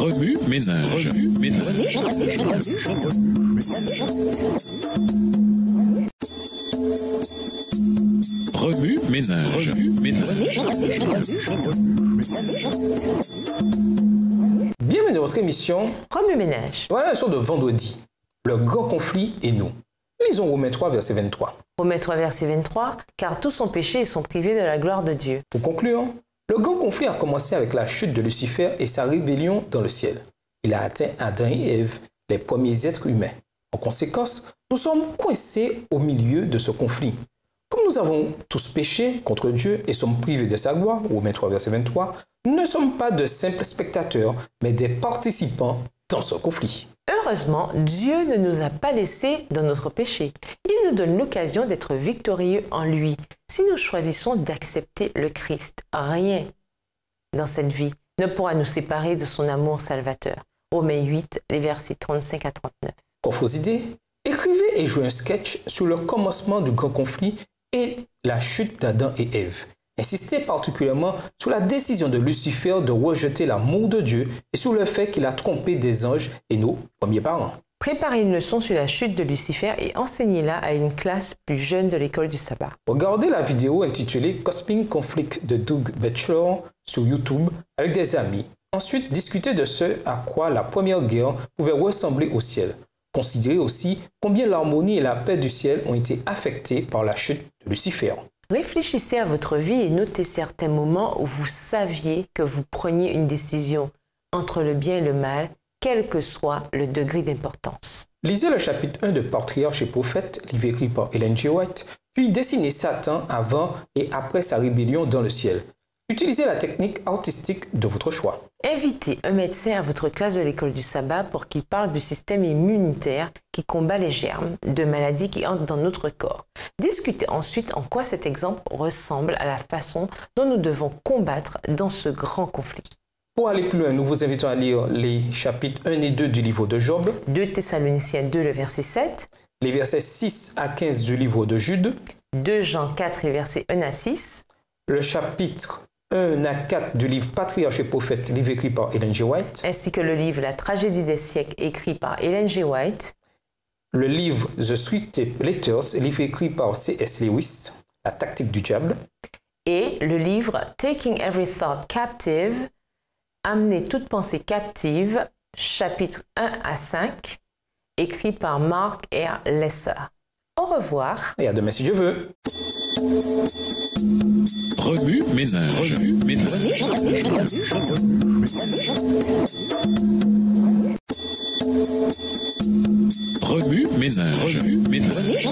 Remue ménage. Remue ménage. Remue ménage. Remue ménage. Bienvenue dans votre émission Remue ménage. Voilà la de vendredi. Le grand conflit et nous. Lisons Romains 3, verset 23. Romains 3, verset 23. Car tous ont péché et sont privés de la gloire de Dieu. Pour conclure, le grand conflit a commencé avec la chute de Lucifer et sa rébellion dans le ciel. Il a atteint Adam et Ève, les premiers êtres humains. En conséquence, nous sommes coincés au milieu de ce conflit. Comme nous avons tous péché contre Dieu et sommes privés de sa gloire, Romains 3, verset 23, nous ne sommes pas de simples spectateurs, mais des participants dans ce conflit. Heureusement, Dieu ne nous a pas laissés dans notre péché. Il nous donne l'occasion d'être victorieux en lui si nous choisissons d'accepter le Christ. Rien dans cette vie ne pourra nous séparer de son amour salvateur. Romains 8, les versets 35 à 39. Pour vos idées, écrivez et jouez un sketch sur le commencement du grand conflit et la chute d'Adam et Ève. Insistez particulièrement sur la décision de Lucifer de rejeter l'amour de Dieu et sur le fait qu'il a trompé des anges et nos premiers parents. Préparez une leçon sur la chute de Lucifer et enseignez-la à une classe plus jeune de l'école du sabbat. Regardez la vidéo intitulée Cosmic Conflict de Doug Batchelor sur YouTube avec des amis. Ensuite, discutez de ce à quoi la première guerre pouvait ressembler au ciel. Considérez aussi combien l'harmonie et la paix du ciel ont été affectées par la chute de Lucifer. Réfléchissez à votre vie et notez certains moments où vous saviez que vous preniez une décision entre le bien et le mal, quel que soit le degré d'importance. Lisez le chapitre 1 de Patriarche et Prophète, livre écrit par Ellen G. White, puis dessinez Satan avant et après sa rébellion dans le ciel. Utilisez la technique artistique de votre choix. Invitez un médecin à votre classe de l'école du sabbat pour qu'il parle du système immunitaire qui combat les germes de maladies qui entrent dans notre corps. Discutez ensuite en quoi cet exemple ressemble à la façon dont nous devons combattre dans ce grand conflit. Pour aller plus loin, nous vous invitons à lire les chapitres 1 et 2 du livre de Job, 2 Thessaloniciens 2, le verset 7, les versets 6 à 15 du livre de Jude, 2 Jean 4 et versets 1 à 6, le chapitre 1 à 4 du livre Patriarche et Prophète, livre écrit par Ellen G. White, ainsi que le livre La tragédie des siècles écrit par Ellen G. White, le livre The Sweet Tape Letters, livre écrit par C.S. Lewis, La tactique du diable, et le livre Taking Every Thought Captive, Amener toute pensée captive, chapitres 1 à 5, écrit par Mark R. Lesser. Au revoir. et à demain si Dieu veut. Remue ménage. Remue ménage. Remue ménage. Remue ménage.